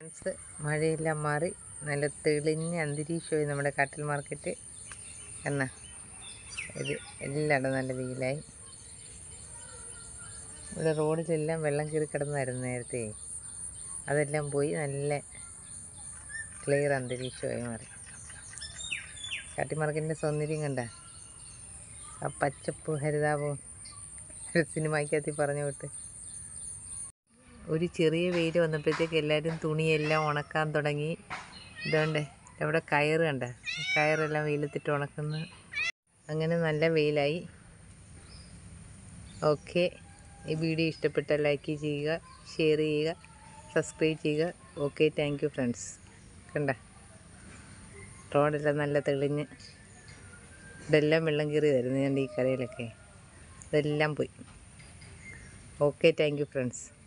Friends മഴയെല്ലാം മാറി. നല്ല തെളിഞ്ഞ അന്തരീക്ഷമായി നമ്മുടെ കാട്ടിൽ മാർക്കറ്റ് എന്നാ ഇത് എല്ലായിടും നല്ല വെയിലായി. ഇവിടെ റോഡിലെല്ലാം വെള്ളം കയറി കിടന്നായിരുന്നു നേരത്തെ. അതെല്ലാം പോയി നല്ല ക്ലിയർ അന്തരീക്ഷമായി മാറി. കാട്ടി മാർക്കറ്റിന്റെ സൗന്ദര്യം കണ്ട? ആ പച്ചപ്പും ഹരിതാപവും ഒരു സിനിമയ്ക്കകത്ത് പറഞ്ഞു വിട്ട്. ഒരു ചെറിയ വെയിൽ വന്നപ്പോഴത്തേക്ക് എല്ലാവരും തുണിയെല്ലാം ഉണക്കാൻ തുടങ്ങി. ഇതുകൊണ്ട് ഇവിടെ കയറ് കണ്ട കയറെല്ലാം വെയിലത്തിട്ട് ഉണക്കുന്നു. അങ്ങനെ നല്ല വെയിലായി. ഓക്കെ ഈ വീഡിയോ ഇഷ്ടപ്പെട്ട ലൈക്ക് ചെയ്യുക ഷെയർ ചെയ്യുക സബ്സ്ക്രൈബ് ചെയ്യുക. Okay thank you friends. കണ്ട റോഡെല്ലാം നല്ല തെളിഞ്ഞ്. ഇതെല്ലാം വെള്ളം കയറിയതായിരുന്നു ഞാൻ ഈ കരയിലൊക്കെ. ഇതെല്ലാം പോയി. Okay thank you friends.